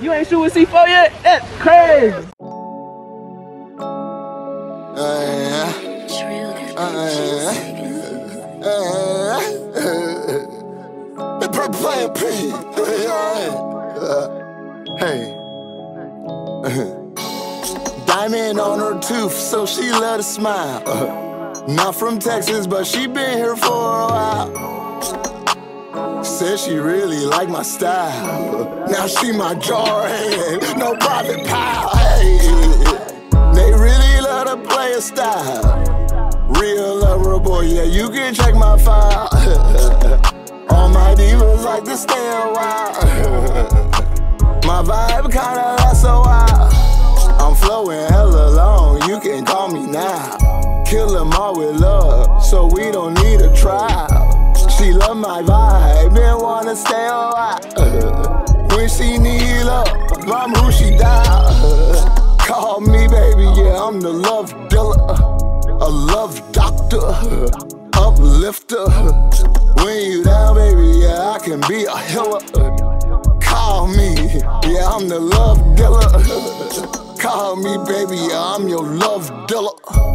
You ain't shooting C4 yet? That's crazy. Hey. Diamond on her tooth, so she love to smile. Not from Texas, but she been here for a while. Said she really like my style. Now she my jar hand, no private pile. Hey, they really love to play a style. Real lover boy, yeah, you can check my file. All my divas like to stay a while. my vibe kinda lasts a while. I'm flowing hella long, you can call me now. Kill them all with love, so we don't need a trial. She love my vibe and wanna stay a while. Uh, when she need love, I'm who she dial. Uh, call me baby, yeah, I'm the love dealer. Uh, a love doctor, uplifter. When you down, baby, yeah, I can be a healer. Call me, yeah, I'm the love dealer. Call me, baby, yeah, I'm your love dealer.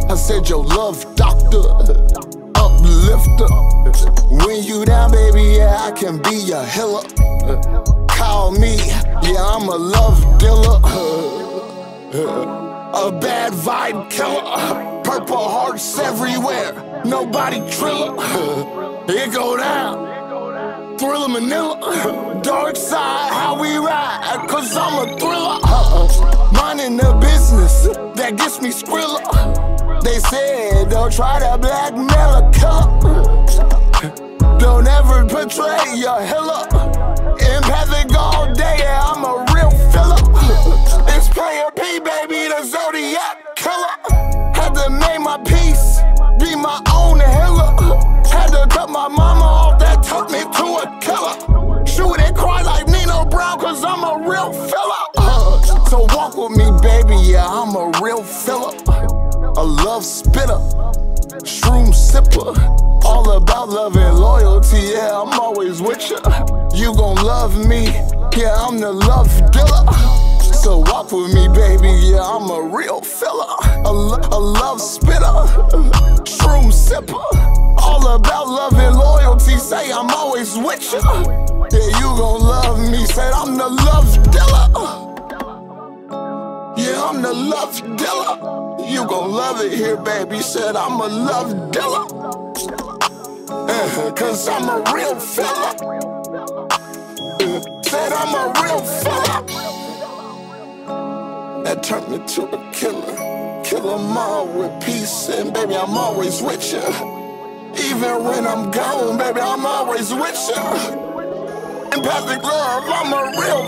I said your love doctor, uplifter. When you down, baby, yeah, I can be your healer. Call me, yeah, I'm a love dealer. A bad vibe killer, purple hearts everywhere, nobody triller. It go down, thriller Manila, dark side, how we ride, cause I'm a thriller. Minding the business that gets me skrilla. Said don't try to blackmail a killer. Don't ever betray your hiller. Empathic all day, yeah, I'm a real filler. It's player P, baby, the Zodiac killer. Had to make my peace, be my own healer. Had to cut my mama off, that took me to a killer. Shoot and cry like Nino Brown, cause I'm a real filler. Uh, so walk with me, baby, yeah, I'm a real filler. A love spitter, shroom sipper. All about love and loyalty, yeah, I'm always with you. You gon' love me, yeah, I'm the love dealer. So walk with me, baby, yeah, I'm a real filler. A, lo- a love spitter, shroom sipper. All about love and loyalty, say I'm always with you. Yeah, you gon' love me, say I'm the love dealer. I'm the love dealer. You gon' love it here, baby. Said I'm a love dealer. Uh, Cause I'm a real fella. Uh, Said I'm a real fella. That turned me to a killer. Kill 'em all with peace, and baby, I'm always with you. Even when I'm gone, baby, I'm always with you. Empathic love, I'm a real.